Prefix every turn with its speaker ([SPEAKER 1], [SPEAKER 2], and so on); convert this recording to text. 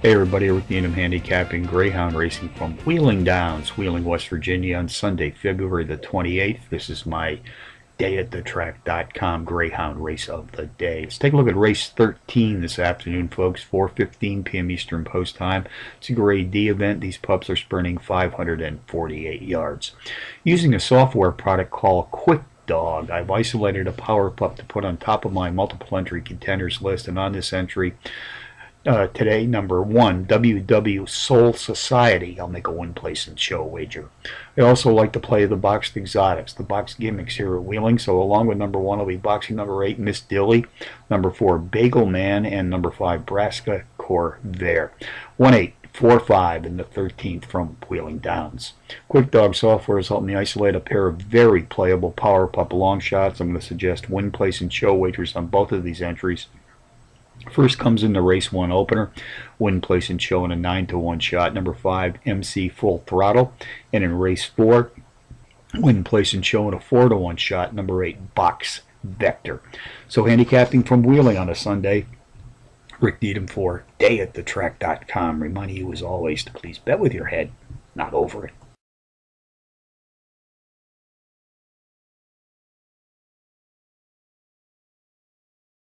[SPEAKER 1] Hey everybody, Rick Needham handicapping Greyhound racing from Wheeling Downs, Wheeling, West Virginia on Sunday, February the 28th. This is my dayatthetrack.com Greyhound race of the day. Let's take a look at race 13 this afternoon, folks. 4:15 p.m. Eastern Post Time. It's a Grade D event. These pups are sprinting 548 yards. Using a software product called Quick Dog, I've isolated a power pup to put on top of my multiple entry contenders list, and on this entry uh, today, number one, WW Soul Society. I'll make a one place and show wager. I also like to play the boxed exotics, the box gimmicks here at Wheeling. So along with number one, I'll be boxing number eight, Miss Dilly, number four, Bagel Man, and number five, Braska Corvair. One eight. 4 5 in the 13th from Wheeling Downs. QuickDog Software has helped me isolate a pair of very playable Power Pup long shots. I'm going to suggest win, place, and show wagers on both of these entries. First comes in the race one opener, win place and show in a 9 to 1 shot. Number 5, MC Full Throttle. And in race 4, win place and show in a 4 to 1 shot. Number 8, Box Vector. So handicapping from Wheeling on a Sunday. Rick Needham for dayatthetrack.com. Reminding you as always to please bet with your head, not over it.